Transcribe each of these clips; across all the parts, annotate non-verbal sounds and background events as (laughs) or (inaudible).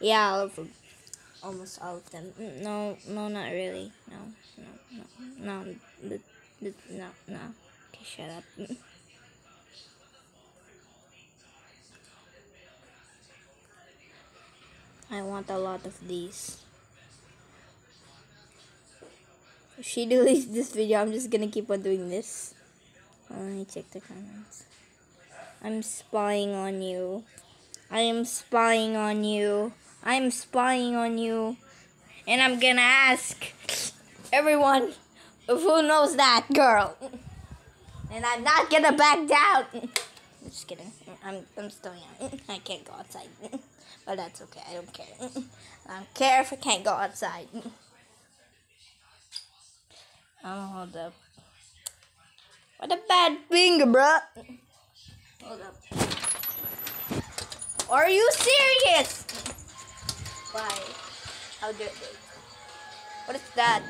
Yeah, all of them. Almost all of them. Mm, No, no, not really. No, no, no, no, the, the, no, no. Okay, shut up. (laughs) I want a lot of these. If she (laughs) deletes this video, I'm just gonna keep on doing this. Let me check the comments. I'm spying on you. I am spying on you. I'm spying on you. And I'm gonna ask everyone who knows that girl. And I'm not gonna back down. (laughs) Just kidding. I'm, I'm still young. (laughs) I can't go outside. (laughs) But that's okay. I don't care. I don't care if I can't go outside. Oh, hold up. What a bad finger, bruh. Hold up. Are you serious? Why? How dare they? What is that?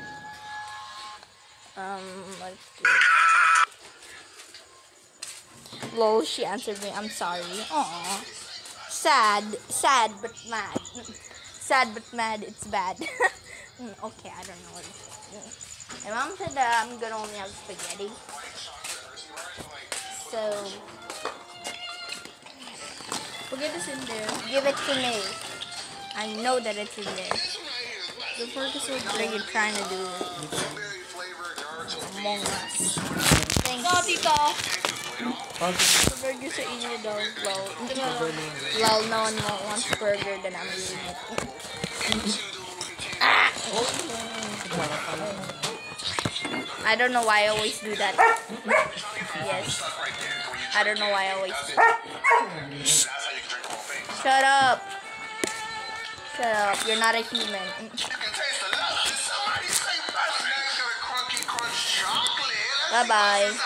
Um, let's do it. Lol, she answered me. I'm sorry. Aww. Sad. Sad but mad. (laughs) Sad but mad. It's bad. (laughs) Mm, okay, I don't know what it is. My mom said that I'm gonna only have spaghetti. So, We'll get this in there. give it to me. I know that it's in there. The fork is What are trying to do? Among Us. Thank Ikaw, you. tito. Pag Burger sa inyo daw. Lol. Hindi nga. No one wants burger, then I'm eating it. I don't know why I always do that. Yes. I don't know why I always do that. Shut up. Shut up. You're not a human. Bye bye.